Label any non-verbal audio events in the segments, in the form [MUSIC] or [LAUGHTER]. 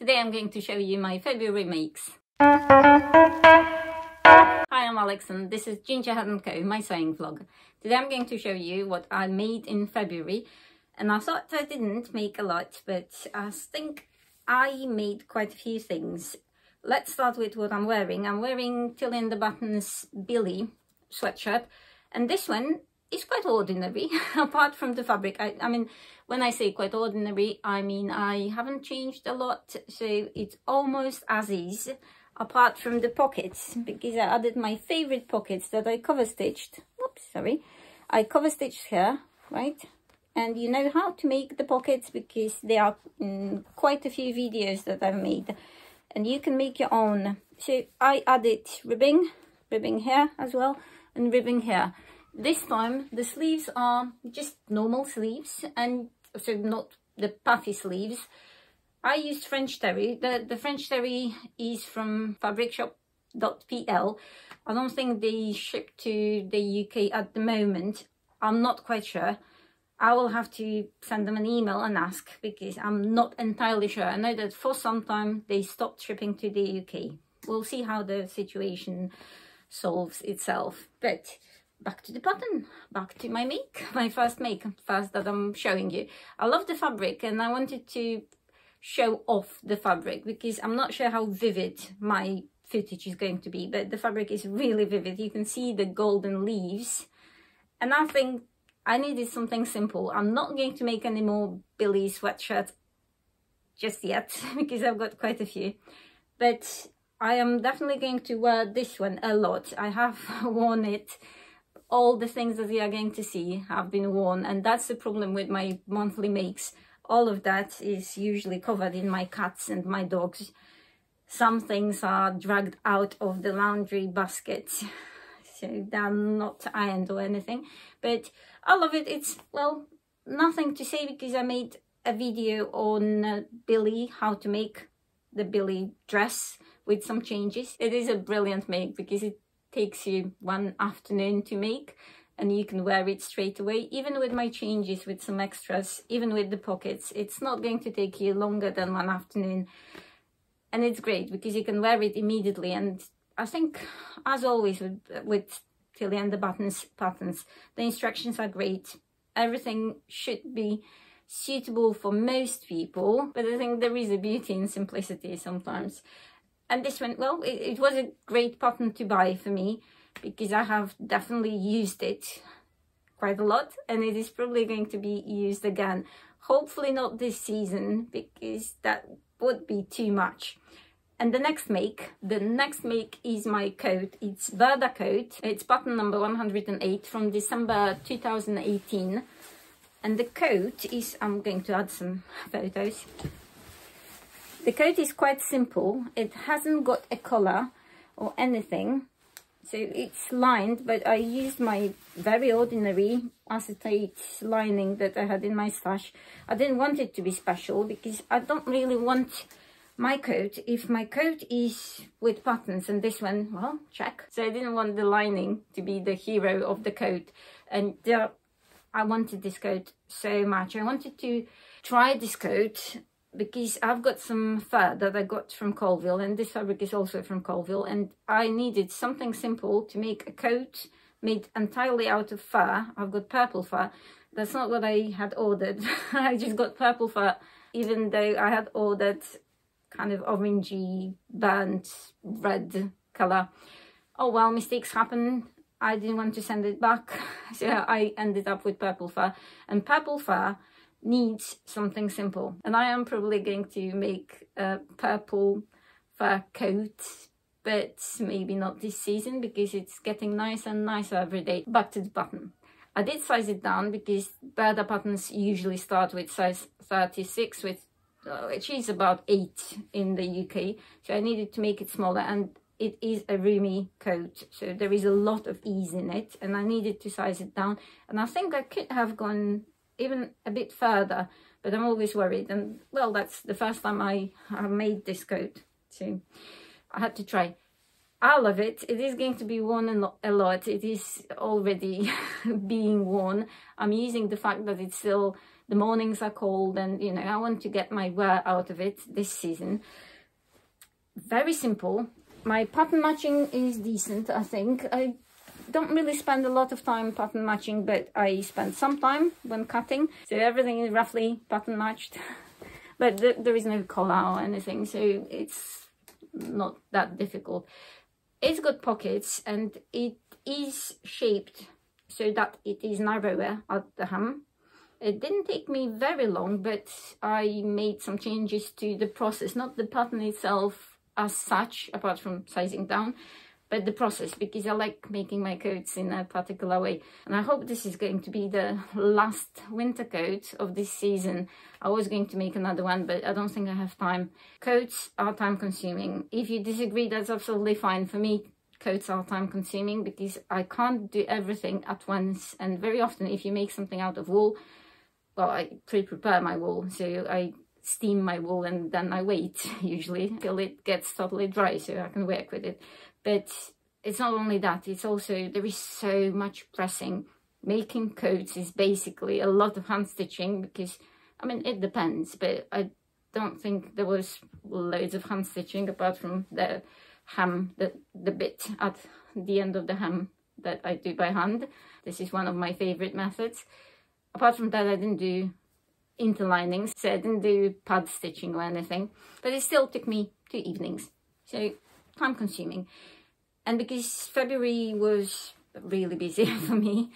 Today I'm going to show you my February makes. Hi, I'm Alex and this is Gingerhead & Co, my sewing vlog. Today I'm going to show you what I made in February and I thought I didn't make a lot but I think I made quite a few things. Let's start with what I'm wearing. I'm wearing Tilly and the Buttons Billie sweatshirt and this one is quite ordinary [LAUGHS] apart from the fabric. I, I mean when I say quite ordinary I mean I haven't changed a lot so it's almost as is apart from the pockets because I added my favorite pockets that I cover stitched. Oops, sorry. I cover stitched here, right? And you know how to make the pockets because there are mm, quite a few videos that I've made and you can make your own. So I added ribbing, ribbing here as well and ribbing here. This time the sleeves are just normal sleeves and so not the puffy sleeves I used French Terry. The, the French Terry is from fabricshop.pl. I don't think they ship to the UK at the moment. I'm not quite sure. I will have to send them an email and ask because I'm not entirely sure. I know that for some time they stopped shipping to the UK. We'll see how the situation solves itself. But back to the pattern, back to my make, [LAUGHS] my first make, first that I'm showing you. I love the fabric and I wanted to show off the fabric because I'm not sure how vivid my footage is going to be but the fabric is really vivid. You can see the golden leaves. And I think I needed something simple. I'm not going to make any more Billie sweatshirts just yet [LAUGHS] because I've got quite a few. But I am definitely going to wear this one a lot. I have [LAUGHS] worn it all the things that you are going to see have been worn and that's the problem with my monthly makes all of that is usually covered in my cats and my dogs. Some things are dragged out of the laundry basket, [LAUGHS] so they're not ironed or anything. But all of it, it's, well, nothing to say because I made a video on uh, Billie, how to make the Billie dress with some changes. It is a brilliant make because it takes you one afternoon to make and you can wear it straight away. Even with my changes with some extras, even with the pockets, it's not going to take you longer than one afternoon. And it's great because you can wear it immediately. And I think, as always with, with Tilly and the Buttons patterns, the instructions are great. Everything should be suitable for most people, but I think there is a beauty in simplicity sometimes. And this one, well, it, it was a great pattern to buy for me because I have definitely used it quite a lot and it is probably going to be used again. Hopefully not this season because that would be too much. And the next make, the next make is my coat. It's Burda coat. It's pattern number 108 from December 2018. And the coat is, I'm going to add some photos. The coat is quite simple. It hasn't got a collar or anything. So it's lined but I used my very ordinary acetate lining that I had in my stash. I didn't want it to be special because I don't really want my coat. If my coat is with buttons and this one well check. So I didn't want the lining to be the hero of the coat. And there I wanted this coat so much. I wanted to try this coat because I've got some fur that I got from Coalville and this fabric is also from Coalville and I needed something simple to make a coat made entirely out of fur. I've got purple fur. That's not what I had ordered. [LAUGHS] I just got purple fur even though I had ordered kind of orangey burnt red colour. Oh well, mistakes happen. I didn't want to send it back [LAUGHS] so I ended up with purple fur and purple fur needs something simple. And I am probably going to make a purple fur coat, but maybe not this season because it's getting nicer and nicer every day. Back to the button. I did size it down because Burda buttons usually start with size 36, with, uh, which is about 8 in the UK. So I needed to make it smaller and it is a roomy coat so there is a lot of ease in it and I needed to size it down and I think I could have gone even a bit further but I'm always worried. And well that's the first time I have made this coat so I had to try. I love it. It is going to be worn a lot. It is already [LAUGHS] being worn. I'm using the fact that it's still the mornings are cold and you know I want to get my wear out of it this season. Very simple. My pattern matching is decent I think. I don't really spend a lot of time pattern matching but I spend some time when cutting. So everything is roughly pattern matched. [LAUGHS] But th there is no collar or anything so it's not that difficult. It's got pockets and it is shaped so that it is narrower at the hem. It didn't take me very long but I made some changes to the process not the pattern itself as such apart from sizing down but the process because I like making my coats in a particular way. And I hope this is going to be the last winter coat of this season. I was going to make another one but I don't think I have time. Coats are time consuming. If you disagree that's absolutely fine. For me coats are time consuming because I can't do everything at once. And very often if you make something out of wool well I pre-prepare my wool. So I steam my wool and then I wait [LAUGHS] usually till it gets totally dry so I can work with it but it's not only that it's also there is so much pressing. Making coats is basically a lot of hand stitching because I mean it depends but I don't think there was loads of hand stitching apart from the hem the the bit at the end of the hem that I do by hand. This is one of my favorite methods. Apart from that I didn't do interlining so I didn't do pad stitching or anything but it still took me two evenings. So time consuming. And because February was really busy [LAUGHS] for me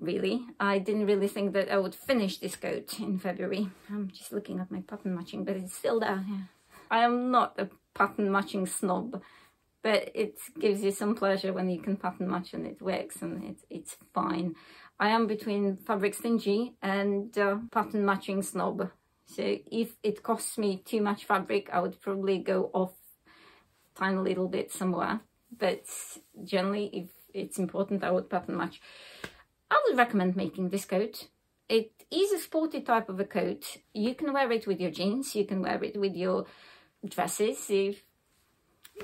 really I didn't really think that I would finish this coat in February. I'm just looking at my pattern matching but it's still there yeah. I am not a pattern matching snob but it gives you some pleasure when you can pattern match and it works and it, it's fine. I am between fabric stingy and uh, pattern matching snob. So if it costs me too much fabric I would probably go off tiny little bit somewhere but generally if it's important I would pattern match. I would recommend making this coat. It is a sporty type of a coat. You can wear it with your jeans, you can wear it with your dresses if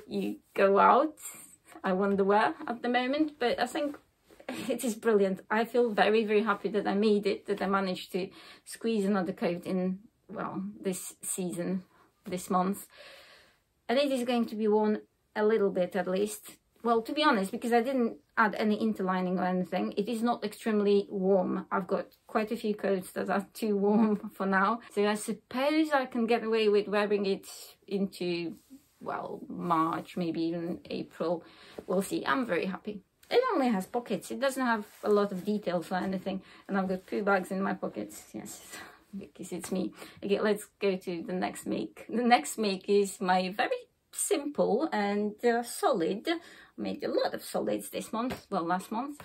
you go out. I wonder where at the moment, but I think [LAUGHS] it is brilliant. I feel very, very happy that I made it, that I managed to squeeze another coat in, well, this season, this month. And it is going to be worn a little bit at least. Well, to be honest, because I didn't add any interlining or anything, it is not extremely warm. I've got quite a few coats that are too warm [LAUGHS] for now. So I suppose I can get away with wearing it into, well, March, maybe even April. We'll see. I'm very happy. It only has pockets. It doesn't have a lot of details or anything. And I've got two bags in my pockets. Yes, [LAUGHS] because it's me. Okay, let's go to the next make. The next make is my very simple and uh, solid. I made a lot of solids this month, well last month.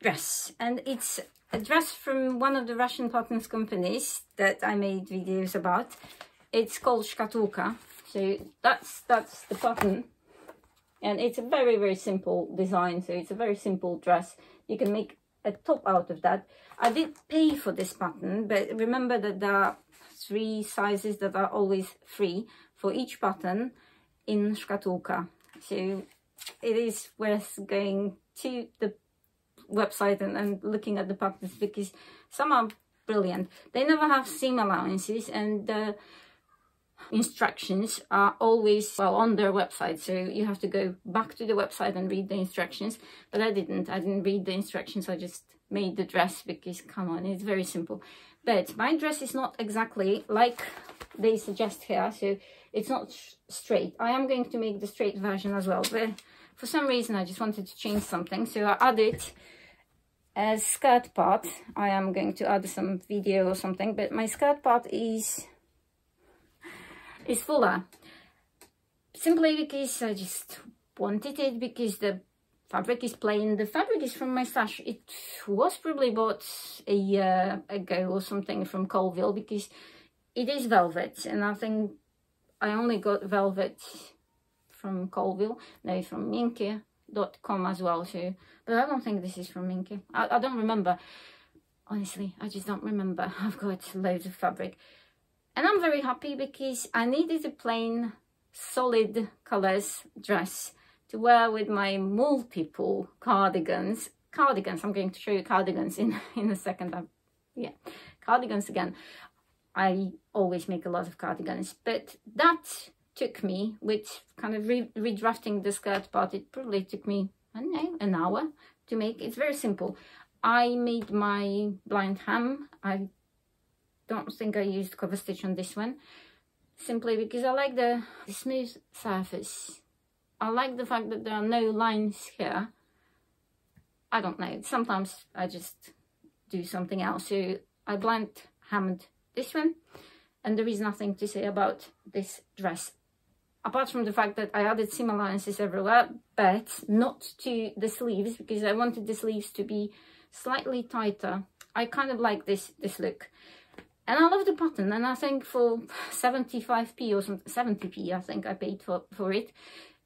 Dress and it's a dress from one of the Russian patterns companies that I made videos about. It's called Shkatulka. So that's that's the pattern and it's a very very simple design so it's a very simple dress you can make a top out of that i did pay for this pattern but remember that there are three sizes that are always free for each button in Shkatulka. So it is worth going to the website and, and looking at the patterns because some are brilliant. They never have seam allowances and the instructions are always well on their website. So you have to go back to the website and read the instructions. But I didn't. I didn't read the instructions. I just made the dress because come on it's very simple. But my dress is not exactly like they suggest here. So it's not straight. I am going to make the straight version as well. But for some reason i just wanted to change something. So i added a skirt part. I am going to add some video or something. But my skirt part is is fuller simply because i just wanted it because the fabric is plain the fabric is from my stash it was probably bought a year ago or something from Coalville because it is velvet and i think I only got velvet from Coalville, no, from Miekkie.com as well, so, but I don't think this is from Minke. I, I don't remember, honestly, I just don't remember. [LAUGHS] I've got loads of fabric. And I'm very happy because I needed a plain, solid colours dress to wear with my multiple cardigans. Cardigans, I'm going to show you cardigans in, [LAUGHS] in a second. I'm, yeah, cardigans again. I always make a lot of cardigans, but that took me, with kind of re redrafting the skirt part, it probably took me, I don't know, an hour to make. It's very simple. I made my blind hem. I don't think I used cover stitch on this one, simply because I like the, smooth surface. I like the fact that there are no lines here. I don't know, sometimes I just do something else. So I blind hemmed this one and there is nothing to say about this dress apart from the fact that I added seam allowances everywhere, but not to the sleeves because I wanted the sleeves to be slightly tighter. I kind of like this, this look. And I love the pattern and I think for 75p or 70p I think I paid for, for it.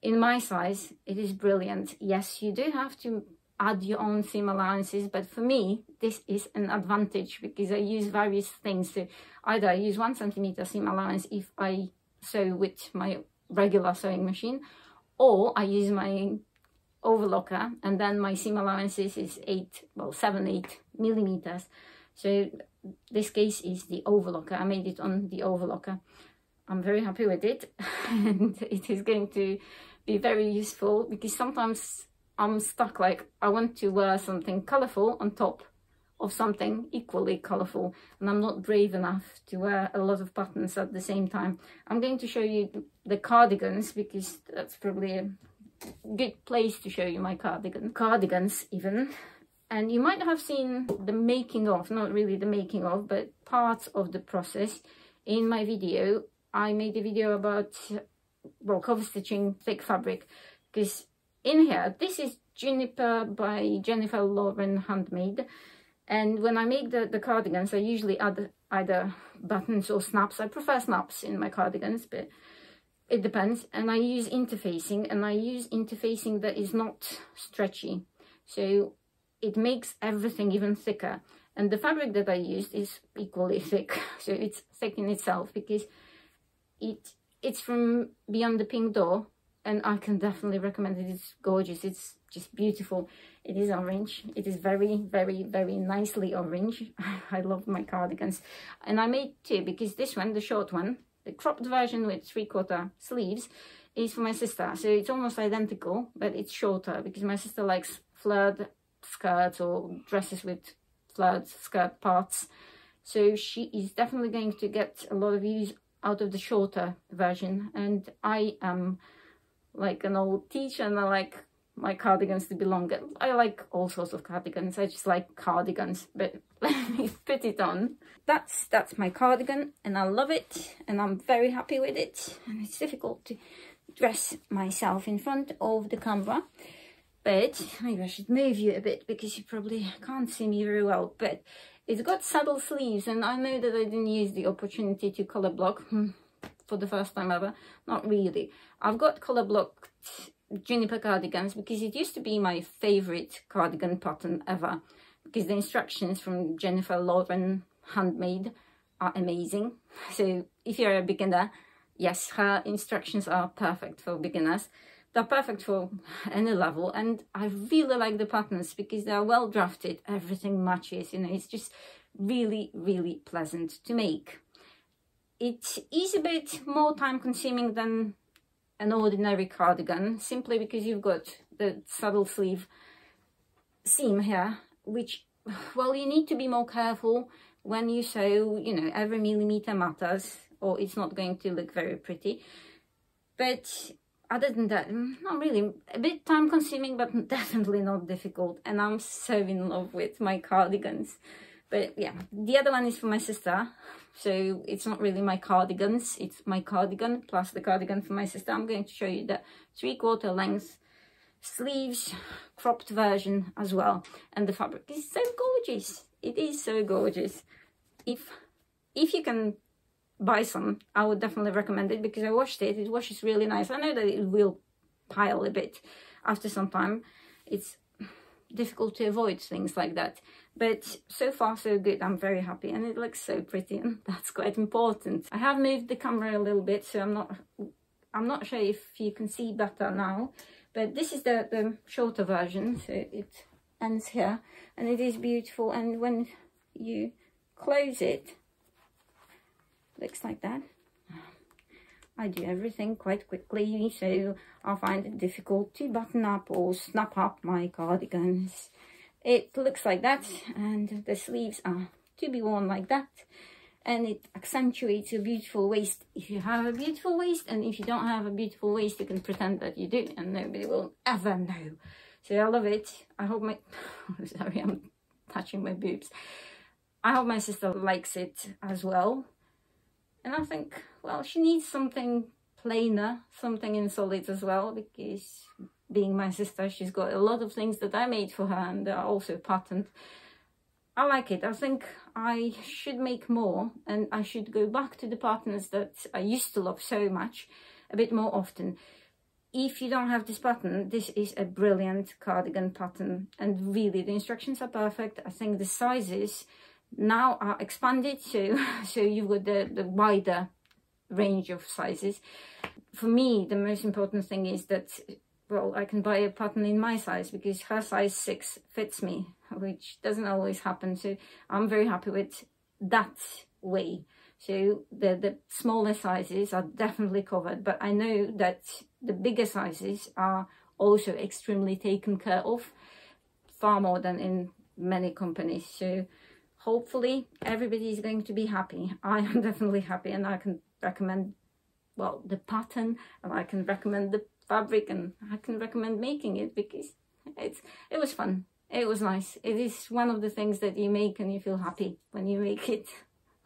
In my size, it is brilliant. Yes, you do have to add your own seam allowances but for me this is an advantage because I use various things so either I use one centimeter seam allowance if I sew with my regular sewing machine or I use my overlocker and then my seam allowances is 8 well 7 8 millimeters so this case is the overlocker I made it on the overlocker I'm very happy with it [LAUGHS] and it is going to be very useful because sometimes I'm stuck like I want to wear something colorful on top of something equally colourful and I'm not brave enough to wear a lot of buttons at the same time. I'm going to show you the cardigans because that's probably a good place to show you my cardigan. Cardigans even. And you might have seen the making of, not really the making of, but parts of the process in my video. I made a video about, well, cover stitching thick fabric because in here, this is Juniper by Jennifer Lauren Handmade and when I make the, the cardigans, I usually add either buttons or snaps. I prefer snaps in my cardigans, but it depends. And I use interfacing, and I use interfacing that is not stretchy. So it makes everything even thicker. And the fabric that I used is equally thick. [LAUGHS] So it's thick in itself because it it's from Beyond the Pink Door. And I can definitely recommend it. It's gorgeous. It's just beautiful. It is orange. It is very, very, very nicely orange. [LAUGHS] I love my cardigans. And I made two because this one, the short one, the cropped version with three-quarter sleeves, is for my sister. So it's almost identical, but it's shorter because my sister likes flared skirts or dresses with flared skirt parts. So she is definitely going to get a lot of use out of the shorter version. And I am like an old teacher and I like my cardigans to be longer. I like all sorts of cardigans. I just like cardigans, but [LAUGHS] let me put it on. That's that's my cardigan and I love it and I'm very happy with it. And it's difficult to dress myself in front of the camera. But maybe I should move you a bit because you probably can't see me very well. But it's got saddle sleeves and I know that I didn't use the opportunity to colour block hmm, for the first time ever. Not really. I've got colour blocked juniper cardigans because it used to be my favorite cardigan pattern ever because the instructions from Jennifer Lauren handmade are amazing so if you're a beginner yes her instructions are perfect for beginners they're perfect for any level and I really like the patterns because they're well drafted. Everything matches you know it's just really really pleasant to make. It is a bit more time consuming than an ordinary cardigan simply because you've got the saddle sleeve seam here which well you need to be more careful when you sew you know every millimeter matters or it's not going to look very pretty. But other than that mm, not really. A bit time consuming but [LAUGHS] definitely not difficult. And i'm so in love with my cardigans. But yeah the other one is for my sister. So it's not really my cardigans. It's my cardigan plus the cardigan for my sister. I'm going to show you the three quarter length sleeves cropped version as well. And the fabric is so gorgeous. It is so gorgeous. If if you can buy some. I would definitely recommend it because i washed it. It washes really nice. I know that it will pile a bit after some time. It's difficult to avoid things like that. But so far so good. I'm very happy and it looks so pretty and [LAUGHS] that's quite important. I have moved the camera a little bit so i'm not i'm not sure if you can see better now but this is the the shorter version so it ends here and it is beautiful and when you close it looks like that. I do everything quite quickly so I find it difficult to button up or snap up my cardigans. It looks like that and the sleeves are to be worn like that. And it accentuates a beautiful waist. If you have a beautiful waist and if you don't have a beautiful waist you can pretend that you do and nobody will ever know. So I love it. I hope my [LAUGHS] sorry I'm touching my boobs. I hope my sister likes it as well and I think well she needs something plainer something in solids as well because being my sister she's got a lot of things that I made for her and they're also patterned I like it. I think I should make more and I should go back to the patterns that I used to love so much a bit more often. If you don't have this pattern, this is a brilliant cardigan pattern and really the instructions are perfect. I think the sizes now are expanded so, [LAUGHS] so you've got the, uh, the wider range of sizes. For me, the most important thing is that well, I can buy a pattern in my size because her size 6 fits me which doesn't always happen. So I'm very happy with that way. So the, the smaller sizes are definitely covered, but I know that the bigger sizes are also extremely taken care of, far more than in many companies. So hopefully everybody is going to be happy. I am [LAUGHS] definitely happy and I can recommend, well, the pattern and I can recommend the fabric and I can recommend making it because it's it was fun it was nice. It is one of the things that you make and you feel happy when you make it. [LAUGHS]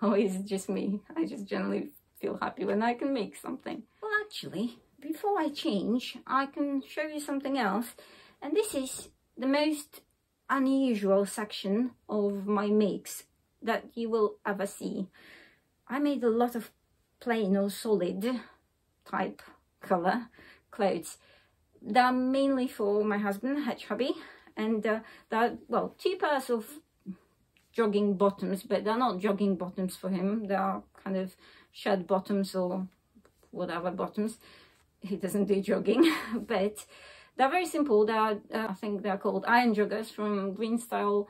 Or is it just me? I just generally feel happy when I can make something. Well, actually, before I change, I can show you something else. And this is the most unusual section of my makes that you will ever see. I made a lot of plain or solid type colour clothes. They're mainly for my husband, Hedgehubby, and uh, are well two pairs of jogging bottoms but they're not jogging bottoms for him they are kind of shed bottoms or whatever bottoms he doesn't do jogging [LAUGHS] but they're very simple. They're uh, i think they're called iron joggers from green style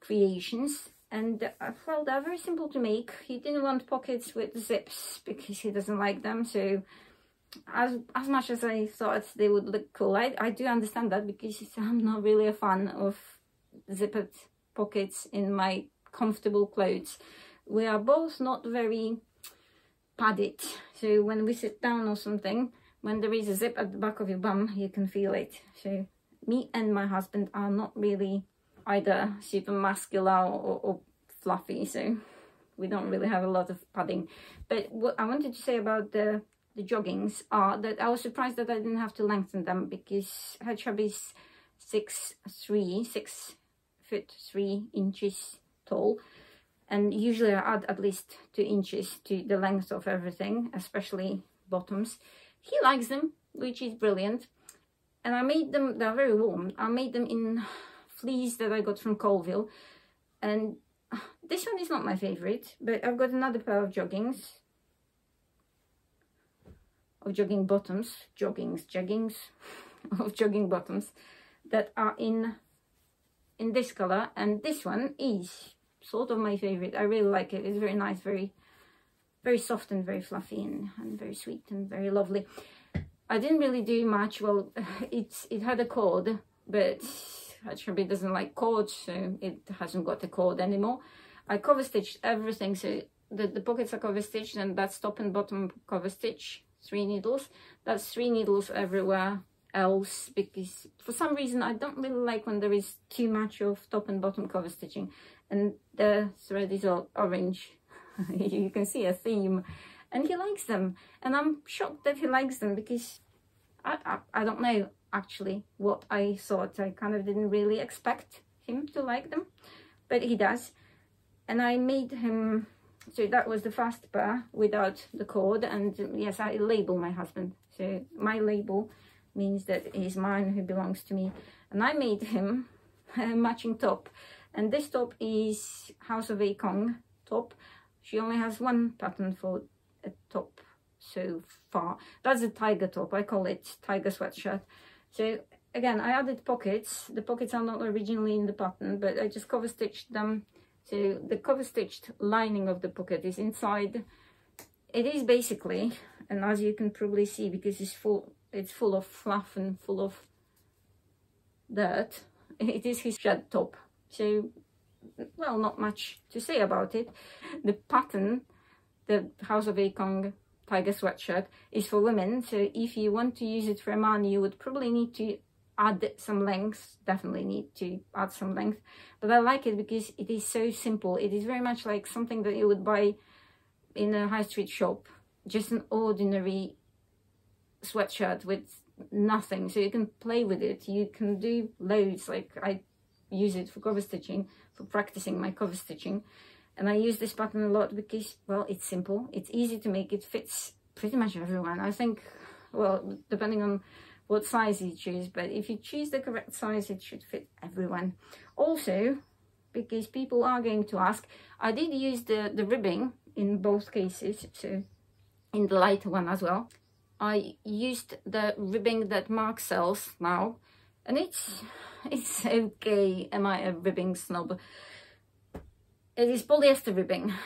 creations. And uh, well they're very simple to make. He didn't want pockets with zips because he doesn't like them. So as as much as I thought they would look cool, I, I do understand that because I'm not really a fan of zippered pockets in my comfortable clothes. We are both not very padded, so when we sit down or something, when there is a zip at the back of your bum, you can feel it. So me and my husband are not really either super muscular or, or fluffy, so we don't really have a lot of padding. But what I wanted to say about the the joggings are that I was surprised that I didn't have to lengthen them because her is six three six foot three inches tall and usually I add at least two inches to the length of everything especially bottoms he likes them which is brilliant. And I made them they're very warm. I made them in fleece that I got from Coalville. And this one is not my favorite but I've got another pair of joggings. Of jogging bottoms, joggings, jeggings, [LAUGHS] of jogging bottoms that are in in this color. And this one is sort of my favorite. I really like it. It's very nice, very very soft and very fluffy and, and very sweet and very lovely. I didn't really do much. Well, [LAUGHS] it's it had a cord, but actually doesn't like cords, so it hasn't got a cord anymore. I cover stitched everything, so the, the pockets are cover stitched and that's top and bottom cover stitch three needles that's three needles everywhere else because for some reason I don't really like when there is too much of top and bottom cover stitching and the thread is all orange [LAUGHS] you can see a theme and he likes them. And I'm shocked that he likes them because I, I, I don't know actually what I thought. I kind of didn't really expect him to like them but he does. And I made him so that was the first pair without the cord and yes I label my husband. So my label means that he's mine who belongs to me. And I made him a matching top. And this top is House of Akong top she only has one pattern for a top so far. That's a tiger top. I call it tiger sweatshirt. So again I added pockets. The pockets are not originally in the pattern but I just cover stitched them. So the cover stitched lining of the pocket is inside. It is basically, and as you can probably see, because it's full, it's full of fluff and full of dirt, [LAUGHS] it is his shed top. So, well, not much to say about it. The pattern, the House of Akong tiger sweatshirt is for women. So if you want to use it for a man, you would probably need to add some length definitely need to add some length but i like it because it is so simple it is very much like something that you would buy in a high street shop just an ordinary sweatshirt with nothing so you can play with it you can do loads like i use it for cover stitching for practicing my cover stitching and i use this pattern a lot because well it's simple. It's easy to make. It fits pretty much everyone. I think well depending on what size you choose but if you choose the correct size it should fit everyone. Also because people are going to ask i did use the the ribbing in both cases so in the lighter one as well. I used the ribbing that mark sells now and it's it's okay. Am i a ribbing snob? It is polyester ribbing. [LAUGHS]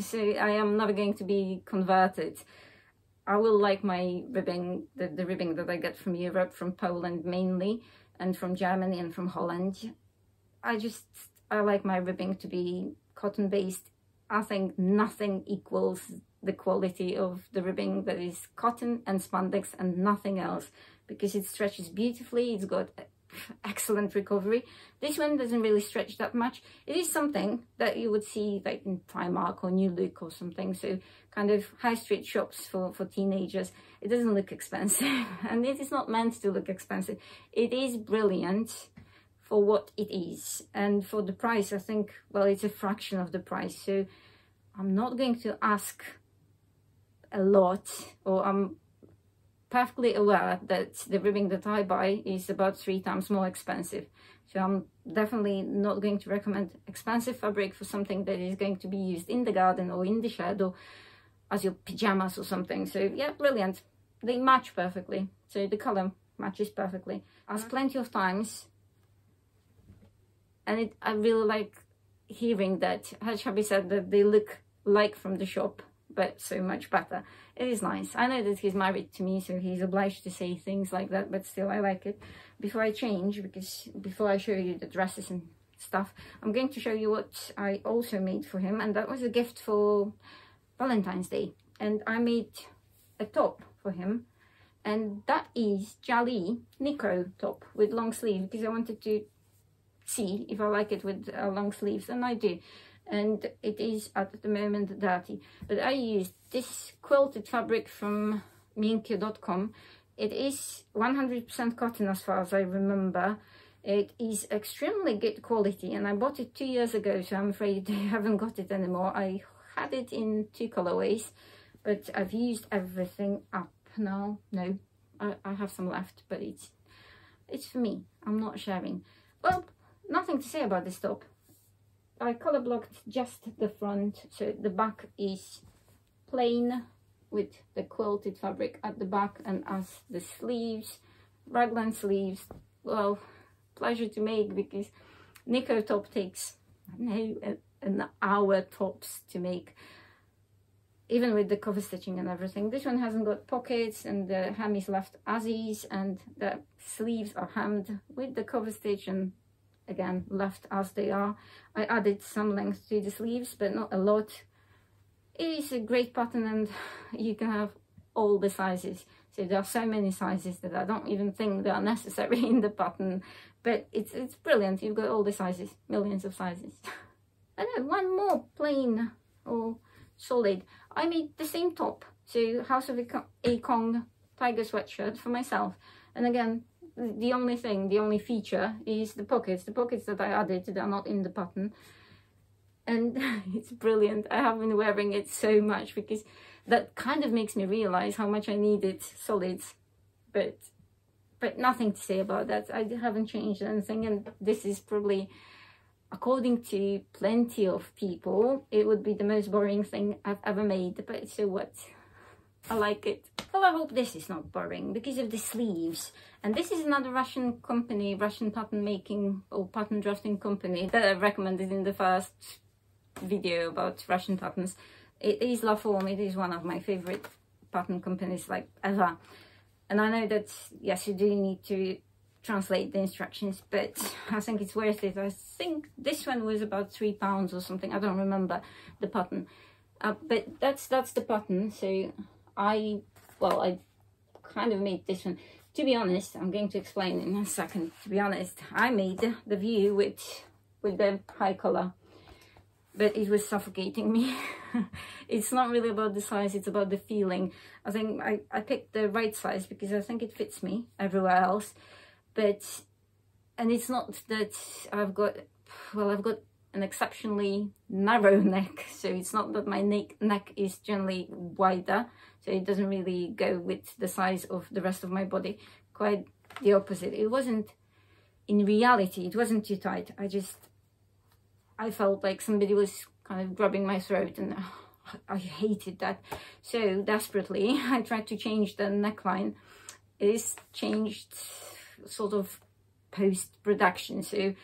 So i am never going to be converted. I will like my ribbing, the, the ribbing that I get from Europe, from Poland mainly, and from Germany and from Holland. I just, I like my ribbing to be cotton based. I think nothing equals the quality of the ribbing that is cotton and spandex and nothing else because it stretches beautifully. It's got excellent recovery. This one doesn't really stretch that much. It is something that you would see like in Primark or New Look or something. So kind of high street shops for, for teenagers. It doesn't look expensive [LAUGHS] and it is not meant to look expensive. It is brilliant for what it is. And for the price, I think, well, it's a fraction of the price. So I'm not going to ask a lot or I'm perfectly aware that the ribbing that I buy is about three times more expensive. So I'm definitely not going to recommend expensive fabric for something that is going to be used in the garden or in the shed or as your pajamas or something. So yeah, brilliant. They match perfectly. So the color matches perfectly. As uh-huh. plenty of times. And it, I really like hearing that Hedgehubby said that they look like from the shop but so much better. It is nice. I know that he's married to me, so he's obliged to say things like that, but still I like it. Before I change, because before I show you the dresses and stuff, I'm going to show you what I also made for him, and that was a gift for Valentine's Day. And I made a top for him, and that is Jalie Nico top with long sleeve, because I wanted to see if I like it with uh, long sleeves, and I do and it is at the moment dirty. But I used this quilted fabric from Miekkie.com it is 100% cotton as far as I remember. It is extremely good quality and I bought it two years ago so I'm afraid [LAUGHS] I haven't got it anymore. I had it in two colorways but I've used everything up now. No I, I have some left but it's it's for me. I'm not sharing. Well nothing to say about this top I color blocked just the front so the back is plain with the quilted fabric at the back and as the sleeves raglan sleeves. Well pleasure to make because Nico top takes know an hour tops to make. Even with the cover stitching and everything. This one hasn't got pockets and the hem is left as is and the sleeves are hemmed with the cover stitch and again left as they are. I added some length to the sleeves but not a lot. It is a great pattern and you can have all the sizes. So there are so many sizes that i don't even think they are necessary [LAUGHS] in the pattern but it's it's brilliant. You've got all the sizes millions of sizes. [LAUGHS] And then one more plain or solid. I made the same top. So house of akong tiger sweatshirt for myself. And again the only thing, the only feature is the pockets. The pockets that I added, they're not in the pattern. And [LAUGHS] it's brilliant. I have been wearing it so much because that kind of makes me realize how much I needed solids. But but nothing to say about that. I haven't changed anything and this is probably according to plenty of people it would be the most boring thing I've ever made but so what I like it. Well, I hope this is not boring because of the sleeves. And this is another Russian company, Russian pattern making or pattern drafting company that I recommended in the first video about Russian patterns. It is La Forme, it is one of my favorite pattern companies like ever. And I know that, yes, you do need to translate the instructions, but I think it's worth it. I think this one was about three pounds or something. I don't remember the pattern. Uh, but that's that's the pattern. So I, well, I kind of made this one. To be honest, I'm going to explain in a second. To be honest, I made the view with with the high color, but it was suffocating me. [LAUGHS] it's not really about the size, it's about the feeling. I think I, I picked the right size because I think it fits me everywhere else. But, and it's not that I've got, well, I've got an exceptionally narrow [LAUGHS] neck. So it's not that my neck, neck is generally wider. So it doesn't really go with the size of the rest of my body. Quite the opposite. It wasn't, in reality, it wasn't too tight. I just, I felt like somebody was kind of grabbing my throat and [SIGHS] I hated that. So desperately, [LAUGHS] I tried to change the neckline. It is changed sort of post-production. So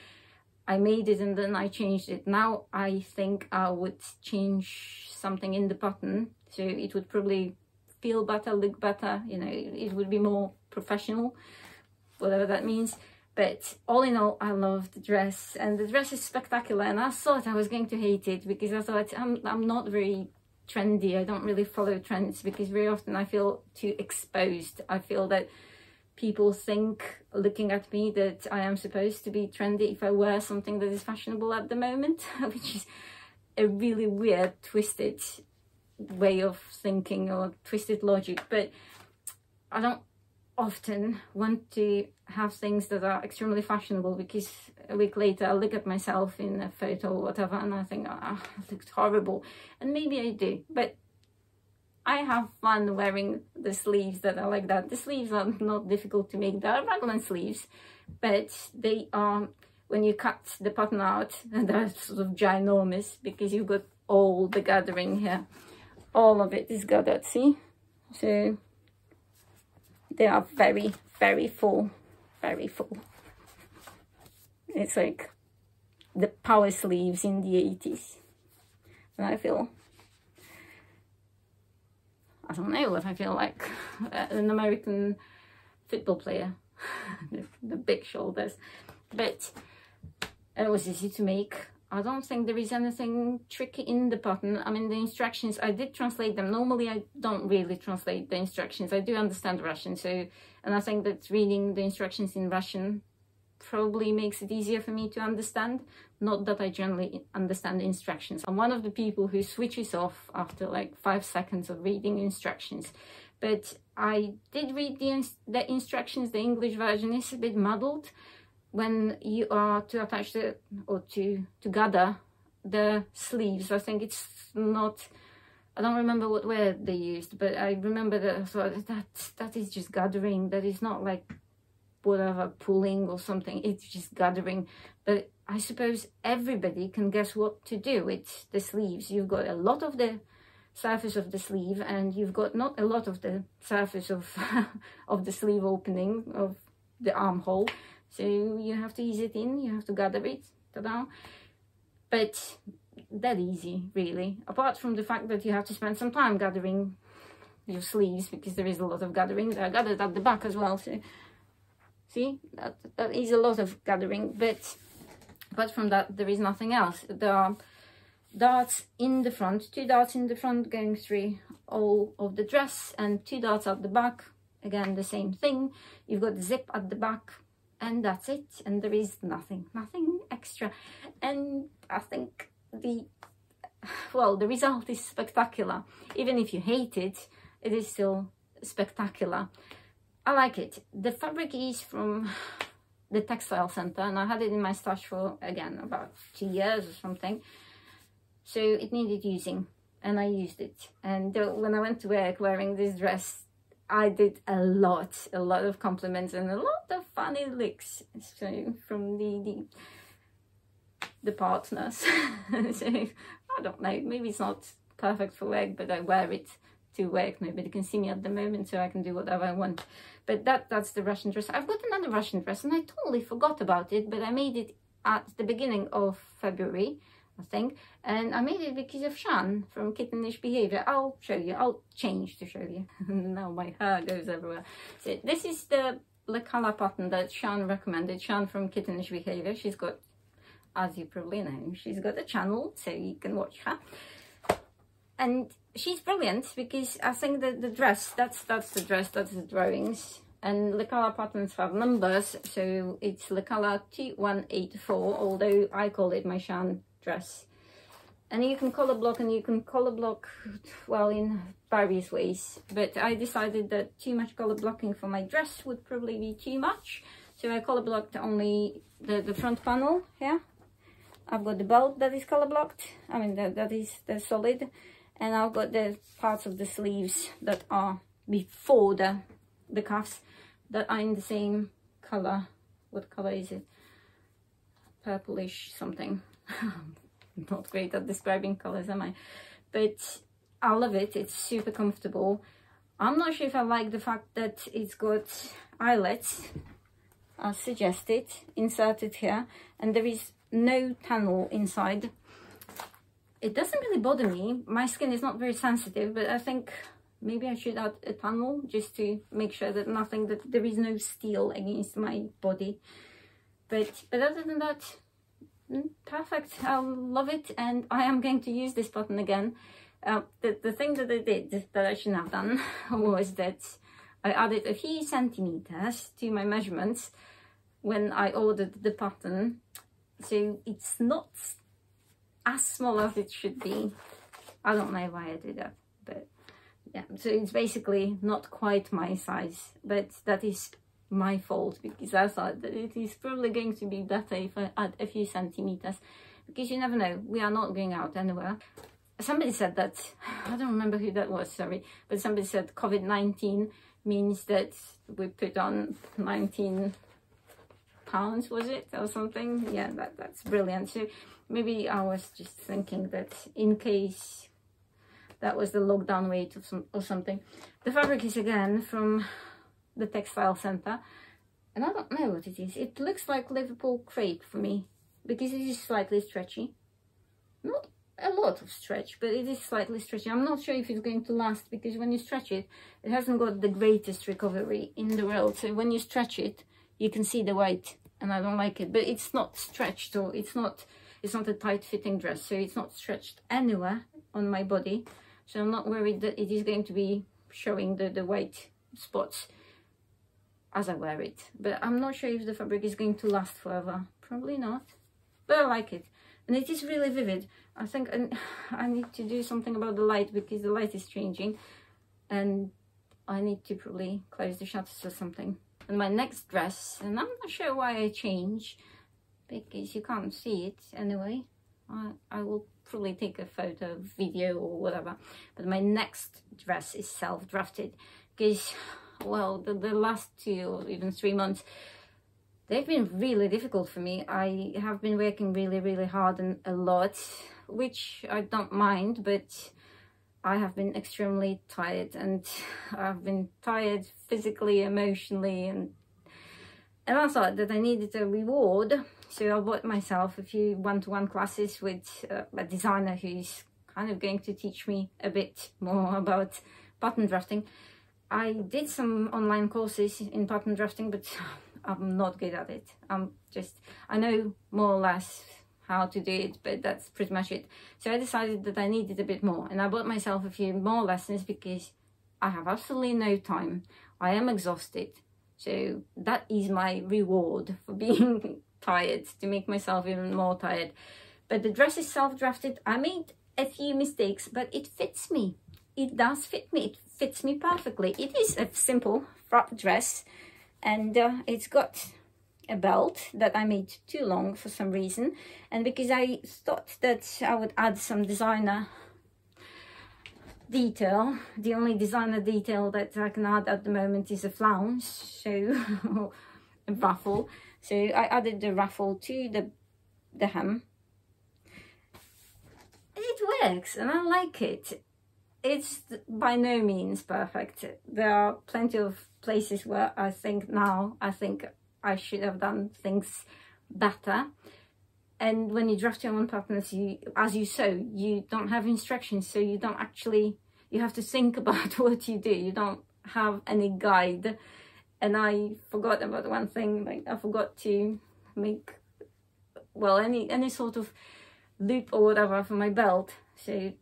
I made it and then I changed it. Now I think I would change something in the button. So it would probably feel better, look better, you know, it would be more professional, whatever that means. But all in all, I love the dress and the dress is spectacular. And I thought I was going to hate it because I thought I'm, I'm not very trendy. I don't really follow trends because very often I feel too exposed. I feel that people think looking at me that I am supposed to be trendy if I wear something that is fashionable at the moment, [LAUGHS] which is a really weird, twisted way of thinking or twisted logic. But I don't often want to have things that are extremely fashionable because a week later I look at myself in a photo or whatever and I think, ah, oh, I looked horrible. And maybe I do, but I have fun wearing the sleeves that are like that. The sleeves are not difficult to make. They are raglan sleeves, but they are, when you cut the pattern out, [LAUGHS] they're sort of ginormous because you've got all the gathering here. All of it is gathered, see? So they are very, very full, very full. It's like the power sleeves in the 80s. And I feel, I don't know if I feel like [LAUGHS] uh, an American football player, [LAUGHS] the, the big shoulders. But uh, it was easy to make. I don't think there is anything tricky in the pattern. I mean, the instructions, I did translate them. Normally, I don't really translate the instructions. I do understand Russian, so, and I think that reading the instructions in Russian probably makes it easier for me to understand. Not that I generally understand instructions. I'm one of the people who switches off after like five seconds of reading instructions. But I did read the, the instructions. The English version is a bit muddled when you are to attach the or to to gather the sleeves i think it's not i don't remember what word they used but i remember that so that that is just gathering that is not like whatever pulling or something it's just gathering but i suppose everybody can guess what to do with the sleeves you've got a lot of the surface of the sleeve and you've got not a lot of the surface of [LAUGHS] of the sleeve opening of the armhole so you have to ease it in, you have to gather it. But that easy, really. Apart from the fact that you have to spend some time gathering your sleeves, because there is a lot of gathering. They're gathered at the back as well, so see, that, that is a lot of gathering. But apart from that, there is nothing else. There are darts in the front, two darts in the front going through all of the dress and two darts at the back. Again, the same thing. You've got the zip at the back and that's it and there is nothing nothing extra and i think the well the result is spectacular even if you hate it it is still spectacular i like it. The fabric is from the textile center and i had it in my stash for again about two years or something. So it needed using and i used it. And when i went to work wearing this dress I did a lot, a lot of compliments and a lot of funny licks. So from the the, the partners. [LAUGHS] so I don't know, maybe it's not perfect for work, but I wear it to work. Nobody can see me at the moment, so I can do whatever I want. But that that's the Russian dress. I've got another Russian dress, and I totally forgot about it, but I made it at the beginning of February. I think. And I made it because of Shan from Kittenish Behaviour. I'll show you. I'll change to show you. [LAUGHS] now my hair goes everywhere. So this is the the colour pattern that Shan recommended. Shan from Kittenish Behaviour. She's got, as you probably know, she's got a channel so you can watch her. And she's brilliant because I think that the dress, that's that's the dress, that's the drawings. And the colour patterns have numbers, so it's the colour T184, although I call it my Shan dress. And you can colour block and you can colour block, well, in various ways. But I decided that too much colour blocking for my dress would probably be too much. So I colour blocked only the, the front panel here. I've got the belt that is colour blocked. I mean, that, that is the solid. And I've got the parts of the sleeves that are before the, the cuffs that are in the same colour. What colour is it? Purplish something. [LAUGHS] not great at describing colors, am I? But I love it. It's super comfortable. I'm not sure if I like the fact that it's got eyelets, as suggested, inserted here, and there is no tunnel inside. It doesn't really bother me. My skin is not very sensitive, but I think maybe I should add a tunnel just to make sure that nothing, that there is no steel against my body. But, but other than that, Mm, perfect i love it and i am going to use this button again uh, the, the thing that i did that i shouldn't have done [LAUGHS] was that i added a few centimeters to my measurements when i ordered the pattern. so it's not as small as it should be. I don't know why i did that but yeah. So it's basically not quite my size but that is my fault because I thought that it is probably going to be better if I add a few centimeters because you never know, we are not going out anywhere. Somebody said that, [SIGHS] I don't remember who that was, sorry, but somebody said COVID-19 means that we put on 19 pounds, was it, or something? Yeah, that, that's brilliant. So maybe I was just thinking that in case that was the lockdown weight or, some, or something. The fabric is again from the textile centre and I don't know what it is. It looks like Liverpool crepe for me because it is slightly stretchy. Not a lot of stretch, but it is slightly stretchy. I'm not sure if it's going to last because when you stretch it, it hasn't got the greatest recovery in the world. So when you stretch it, you can see the white and I don't like it. But it's not stretched or it's not it's not a tight fitting dress. So it's not stretched anywhere on my body. So I'm not worried that it is going to be showing the, the white spots as I wear it. But I'm not sure if the fabric is going to last forever. Probably not. But I like it. And it is really vivid. I think I [SIGHS] need to do something about the light because the light is changing. And I need to probably close the shutters or something. And my next dress, and I'm not sure why I change because you can't see it anyway. I, I will probably take a photo, video or whatever. But my next dress is self-drafted because well, the, the last two or even three months, they've been really difficult for me. I have been working really, really hard and a lot, which I don't mind, but I have been extremely tired and [SIGHS] I've been tired physically, emotionally, and and I thought that I needed a reward. So I bought myself a few one-to-one -one classes with uh, a designer who's kind of going to teach me a bit more [LAUGHS] about pattern drafting. I did some online courses in pattern drafting, but [SIGHS] I'm not good at it. I'm just, I know more or less how to do it, but that's pretty much it. So I decided that I needed a bit more and I bought myself a few more lessons because I have absolutely no time. I am exhausted. So that is my reward for [LAUGHS] being tired, to make myself even more tired. But the dress is self-drafted. I made a few mistakes, but it fits me. It does fit me. It fits me perfectly. It is a simple dress and uh, it's got a belt that I made too long for some reason and because I thought that I would add some designer detail. The only designer detail that I can add at the moment is a flounce so [LAUGHS] a ruffle. So I added the ruffle to the the hem. It works and I like it. It's by no means perfect. There are plenty of places where I think now, I think I should have done things better. and when you draft your own patterns you as you sew you don't have instructions so you don't actually you have to think [LAUGHS] about what you do. You don't have any guide. And i forgot about one thing like i forgot to make well any any sort of loop or whatever for my belt. So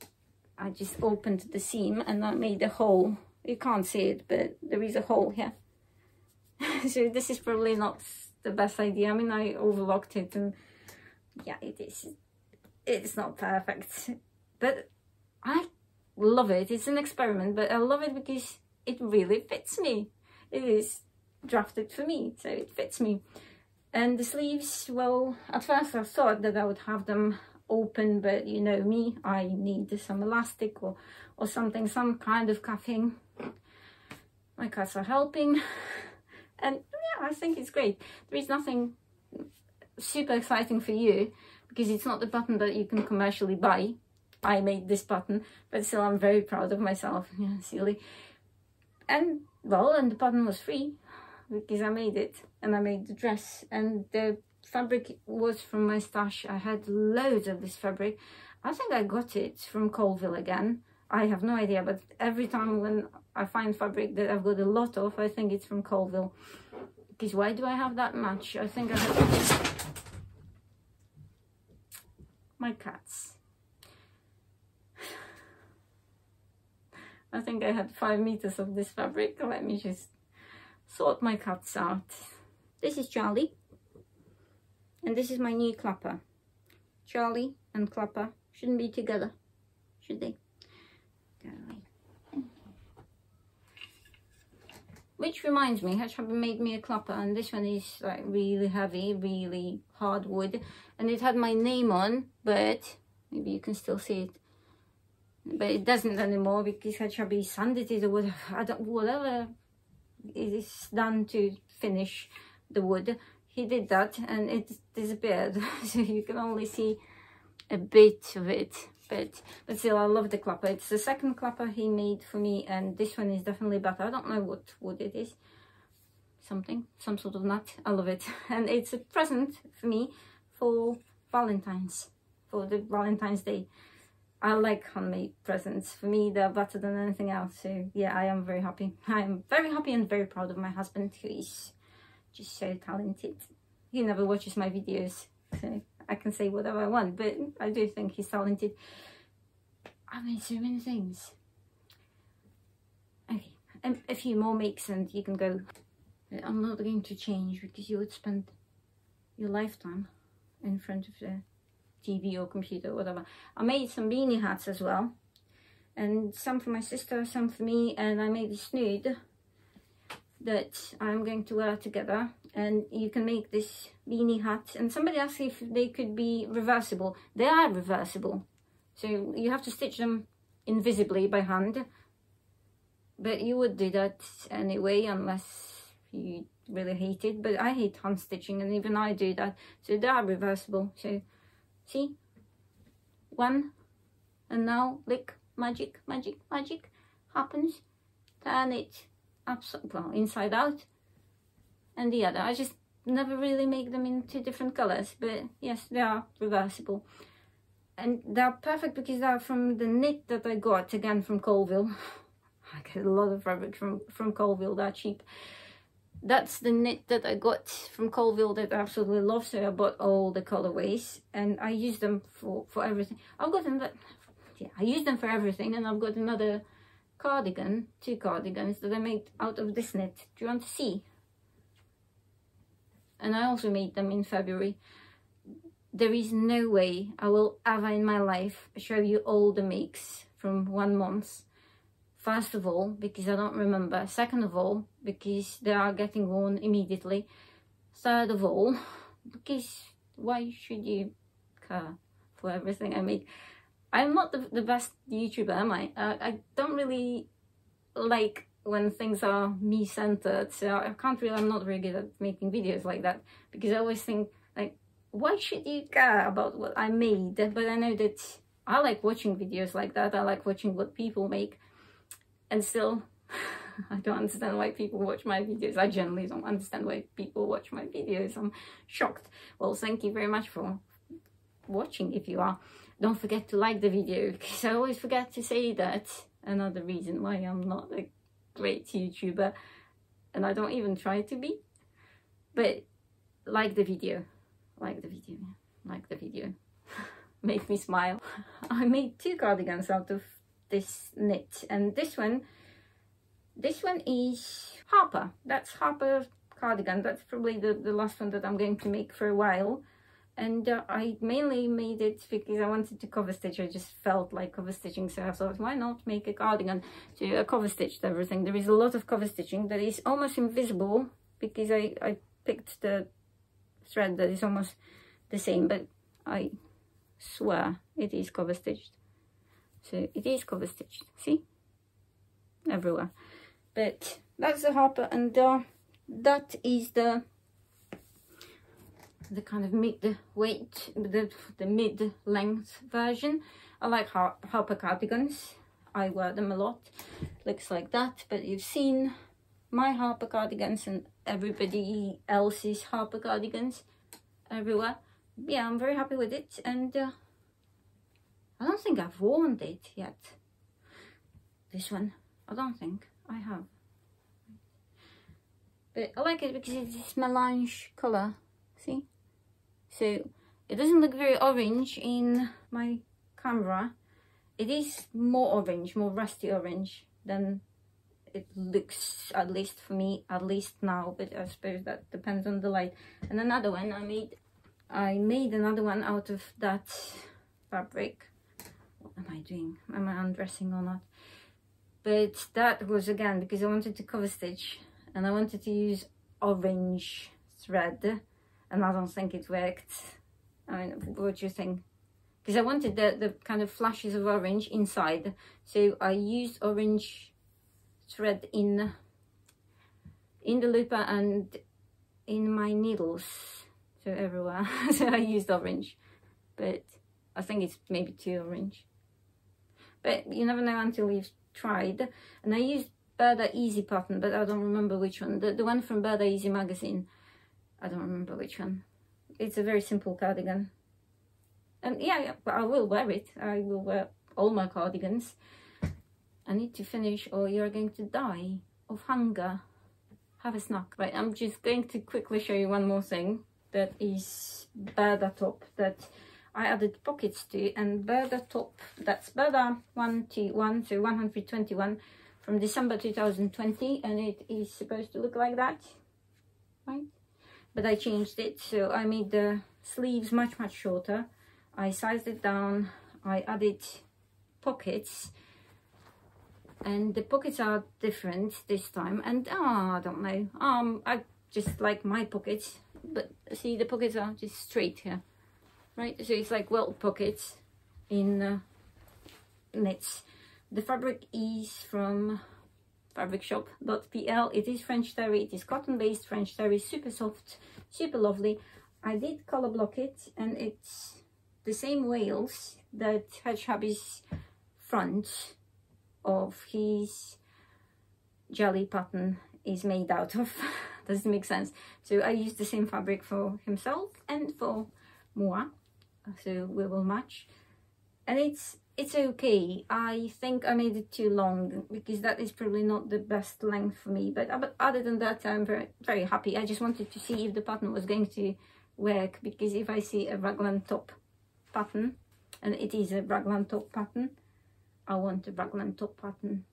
i just opened the seam and i made a hole. You can't see it but there is a hole here [LAUGHS] so this is probably not the best idea i mean i overlocked it and yeah, it is. It's not perfect, but I love it. It's an experiment, but I love it because it really fits me. It is drafted for me, so it fits me. And the sleeves, well, at first I thought that I would have them open, but you know me, I need some elastic or, or something, some kind of cuffing. My cats are helping. And yeah, I think it's great. There is nothing super exciting for you because it's not the button that you can commercially buy. I made this button, but still I'm very proud of myself. [LAUGHS] Yeah, silly. And well, and the button was free because I made it and I made the dress and the fabric was from my stash. I had loads of this fabric. I think I got it from Coalville again. I have no idea, but every time when I find fabric that I've got a lot of, I think it's from Coalville. Because why do I have that much? I think I have my cats. [SIGHS] I think I had five meters of this fabric. Let me just sort my cats out. This is Charlie. And this is my new clapper. Charlie and clapper shouldn't be together, should they? Which reminds me, Hedgehog made me a clapper and this one is like really heavy, really hard wood. And it had my name on, but maybe you can still see it. But it doesn't anymore because Hedgehog sanded it or whatever, I don't, whatever it is done to finish the wood. He did that and it disappeared. [LAUGHS] so you can only see a bit of it but but still I love the clapper. It's the second clapper he made for me and this one is definitely better. I don't know what wood it is. Something some sort of nut. I love it. [LAUGHS] And it's a present for me for Valentine's for the Valentine's Day. I like handmade presents. For me they're better than anything else. So yeah I am very happy. [LAUGHS] I am very happy and very proud of my husband who is just so talented. He never watches my videos so I can say whatever I want, but I do think he's talented. I mean, so many things. Okay, and a few more makes and you can go. Uh, I'm not going to change because you would spend your lifetime in front of the TV or computer or whatever. I made some beanie hats as well. And some for my sister, some for me, and I made a snood that I'm going to wear together and you can make this beanie hat and somebody asked if they could be reversible. They are reversible. So you have to stitch them invisibly by hand. But you would do that anyway unless you really hate it. But I hate hand stitching and even I do that. So they are reversible. So see? One and now look magic magic magic happens turn it upside well inside out and the other. I just never really make them into different colors but yes they are reversible. And they're perfect because they're from the knit that I got again from Coalville. [LAUGHS] I get a lot of fabric from from Coalville they're cheap. That's the knit that I got from Coalville that I absolutely love so I bought all the colorways and I use them for for everything. I've got them yeah I use them for everything and I've got another cardigan, two cardigans that I made out of this knit. Do you want to see? And I also made them in February. There is no way I will ever in my life show you all the makes from one month. First of all, because I don't remember. Second of all, because they are getting worn immediately. Third of all, because why should you care for everything I make? I'm not the, the best YouTuber, am I? Uh, I don't really like when things are me-centered, so I can't really, I'm not very good at making videos like that, because I always think, like, why should you care about what I made? But I know that I like watching videos like that, I like watching what people make, and still, [LAUGHS] I don't understand why people watch my videos. I generally don't understand why people watch my videos. I'm shocked. Well, thank you very much for watching if you are. Don't forget to like the video because I always forget to say that. Another reason why I'm not a great YouTuber and I don't even try to be. But like the video, like the video, like the video. [LAUGHS] Make me smile. [LAUGHS] I made two cardigans out of this knit and this one, this one is Harper. That's Harper cardigan. That's probably the, the last one that I'm going to make for a while. And uh, I mainly made it because I wanted to cover stitch. I just felt like cover stitching. So I thought, why not make a cardigan? to I cover stitched everything. There is a lot of cover stitching that is almost invisible because I, I picked the thread that is almost the same. But I swear it is cover stitched. So it is cover stitched. See? Everywhere. But that's the harper and uh, that is the the kind of mid weight the the mid length version. I like harper cardigans. I wear them a lot. Looks like that but you've seen my harper cardigans and everybody else's harper cardigans everywhere. Yeah i'm very happy with it and uh, i don't think i've worn it yet. This one i don't think i have. But I like it because it's this melange colour. See? So it doesn't look very orange in my camera. It is more orange, more rusty orange than it looks, at least for me, at least now. But I suppose that depends on the light. And another one I made, I made another one out of that fabric. What am I doing? Am I undressing or not? But that was again because I wanted to cover stitch and I wanted to use orange thread and I don't think it worked. I mean, what do you think? Because I wanted the, the kind of flashes of orange inside. So I used orange thread in in the looper and in my needles. So everywhere. [LAUGHS] so I used orange. But I think it's maybe too orange. But you never know until you've tried. And I used Burda Easy pattern, but I don't remember which one. The, the one from Burda Easy magazine. I don't remember which one. It's a very simple cardigan. And yeah, yeah, I will wear it. I will wear all my cardigans. I need to finish or you're going to die of hunger. Have a snack. Right, I'm just going to quickly show you one more thing. That is Burda top that I added pockets to. And Burda top, that's Burda 1T1, so 121 from December 2020 and it is supposed to look like that right but I changed it so I made the sleeves much much shorter. I sized it down I added pockets and the pockets are different this time and oh, I don't know. Um I just like my pockets but see the pockets are just straight here right? So it's like welt pockets in uh, knits. The fabric is from fabricshop.pl. It is French terry, it is cotton based French terry, super soft, super lovely. I did color block it and it's the same Wales that Hedgehubby's front of his jelly pattern is made out of. [LAUGHS] Does it make sense? So I used the same fabric for himself and for moi. So we will match. And it's it's okay. I think I made it too long because that is probably not the best length for me. But, uh, but other than that, I'm very, very happy. I just wanted to see if the pattern was going to work because if I see a raglan top pattern, and it is a raglan top pattern, I want a raglan top pattern.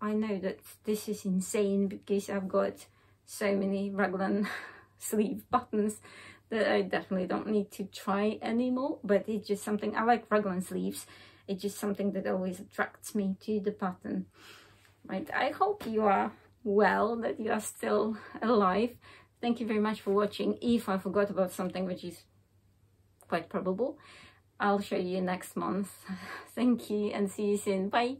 I know that this is insane because I've got so many raglan [LAUGHS] sleeve buttons that I definitely don't need to try anymore but it's just something I like raglan sleeves it's just something that always attracts me to the pattern. Right I hope you are well that you are still alive. Thank you very much for watching. If I forgot about something which is quite probable I'll show you next month. [LAUGHS] Thank you and see you soon. Bye